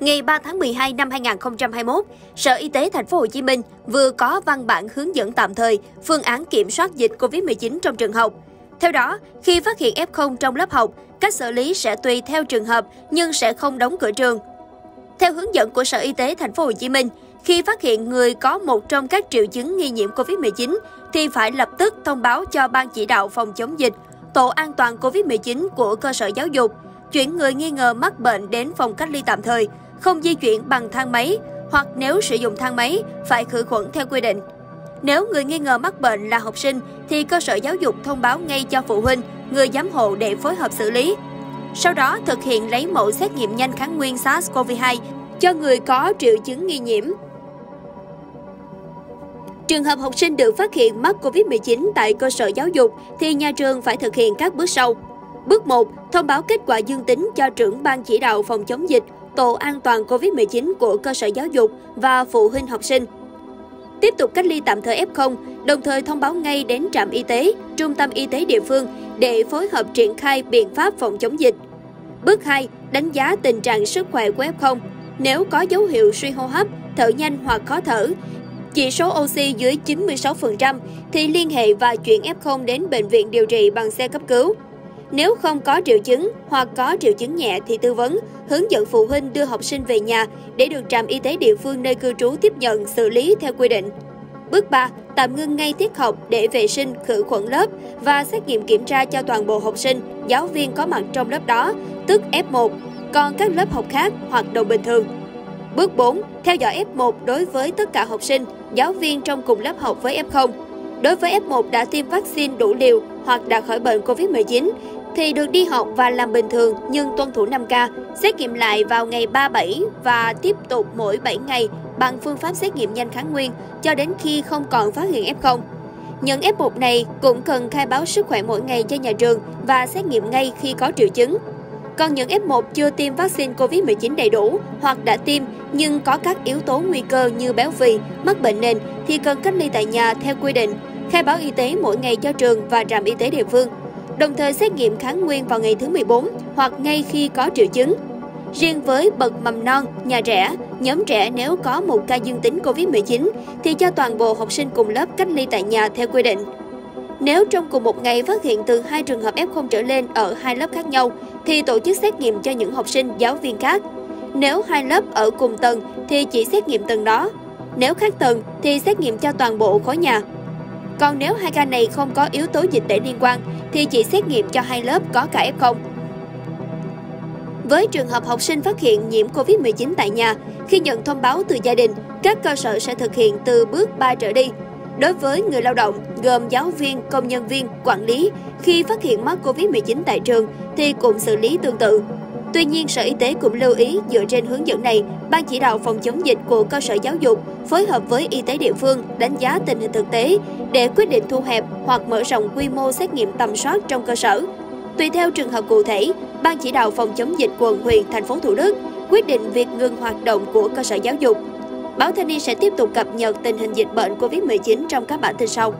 Ngày 3 tháng 12 năm 2021, Sở Y tế Thành phố Hồ Chí Minh vừa có văn bản hướng dẫn tạm thời phương án kiểm soát dịch COVID-19 trong trường học. Theo đó, khi phát hiện F0 trong lớp học, cách xử lý sẽ tùy theo trường hợp nhưng sẽ không đóng cửa trường. Theo hướng dẫn của Sở Y tế Thành phố Hồ Chí Minh, khi phát hiện người có một trong các triệu chứng nghi nhiễm COVID-19 thì phải lập tức thông báo cho Ban chỉ đạo phòng chống dịch, tổ an toàn COVID-19 của cơ sở giáo dục, chuyển người nghi ngờ mắc bệnh đến phòng cách ly tạm thời, không di chuyển bằng thang máy hoặc nếu sử dụng thang máy phải khử khuẩn theo quy định. Nếu người nghi ngờ mắc bệnh là học sinh thì cơ sở giáo dục thông báo ngay cho phụ huynh, người giám hộ để phối hợp xử lý. Sau đó thực hiện lấy mẫu xét nghiệm nhanh kháng nguyên SARS-CoV-2 cho người có triệu chứng nghi nhiễm. Trường hợp học sinh được phát hiện mắc COVID-19 tại cơ sở giáo dục thì nhà trường phải thực hiện các bước sau. Bước 1. Thông báo kết quả dương tính cho trưởng ban chỉ đạo phòng chống dịch, tổ an toàn COVID-19 của cơ sở giáo dục và phụ huynh học sinh. Tiếp tục cách ly tạm thời F0, đồng thời thông báo ngay đến trạm y tế, trung tâm y tế địa phương để phối hợp triển khai biện pháp phòng chống dịch. Bước 2. Đánh giá tình trạng sức khỏe của F0. Nếu có dấu hiệu suy hô hấp, thở nhanh hoặc khó thở, chỉ số oxy dưới 96% thì liên hệ và chuyển F0 đến bệnh viện điều trị bằng xe cấp cứu. Nếu không có triệu chứng hoặc có triệu chứng nhẹ thì tư vấn, hướng dẫn phụ huynh đưa học sinh về nhà để được trạm y tế địa phương nơi cư trú tiếp nhận xử lý theo quy định. Bước 3. Tạm ngưng ngay tiết học để vệ sinh, khử khuẩn lớp và xét nghiệm kiểm tra cho toàn bộ học sinh, giáo viên có mặt trong lớp đó, tức F1, còn các lớp học khác hoạt động bình thường. Bước 4. Theo dõi F1 đối với tất cả học sinh, giáo viên trong cùng lớp học với F0. Đối với F1 đã tiêm vaccine đủ liều hoặc đã khỏi bệnh COVID-19 thì được đi học và làm bình thường nhưng tuân thủ 5K, xét nghiệm lại vào ngày 37 và tiếp tục mỗi 7 ngày bằng phương pháp xét nghiệm nhanh kháng nguyên cho đến khi không còn phát hiện F0. Những F1 này cũng cần khai báo sức khỏe mỗi ngày cho nhà trường và xét nghiệm ngay khi có triệu chứng. Còn những F1 chưa tiêm vaccine COVID-19 đầy đủ hoặc đã tiêm nhưng có các yếu tố nguy cơ như béo phì, mắc bệnh nền thì cần cách ly tại nhà theo quy định, khai báo y tế mỗi ngày cho trường và trạm y tế địa phương đồng thời xét nghiệm kháng nguyên vào ngày thứ 14 hoặc ngay khi có triệu chứng. Riêng với bậc mầm non, nhà trẻ, nhóm trẻ nếu có một ca dương tính COVID-19 thì cho toàn bộ học sinh cùng lớp cách ly tại nhà theo quy định. Nếu trong cùng một ngày phát hiện từ hai trường hợp F0 trở lên ở hai lớp khác nhau thì tổ chức xét nghiệm cho những học sinh, giáo viên khác. Nếu hai lớp ở cùng tầng thì chỉ xét nghiệm tầng đó. Nếu khác tầng thì xét nghiệm cho toàn bộ khối nhà. Còn nếu hai ca này không có yếu tố dịch tễ liên quan thì chỉ xét nghiệm cho hai lớp có cả F0. Với trường hợp học sinh phát hiện nhiễm COVID-19 tại nhà, khi nhận thông báo từ gia đình, các cơ sở sẽ thực hiện từ bước 3 trở đi. Đối với người lao động, gồm giáo viên, công nhân viên, quản lý, khi phát hiện mắc COVID-19 tại trường thì cũng xử lý tương tự. Tuy nhiên, Sở Y tế cũng lưu ý dựa trên hướng dẫn này, Ban chỉ đạo phòng chống dịch của cơ sở giáo dục phối hợp với y tế địa phương đánh giá tình hình thực tế để quyết định thu hẹp hoặc mở rộng quy mô xét nghiệm tầm soát trong cơ sở. Tùy theo trường hợp cụ thể, Ban chỉ đạo phòng chống dịch quận huyện thành phố Thủ Đức quyết định việc ngừng hoạt động của cơ sở giáo dục. Báo Thanh niên sẽ tiếp tục cập nhật tình hình dịch bệnh COVID-19 trong các bản tin sau.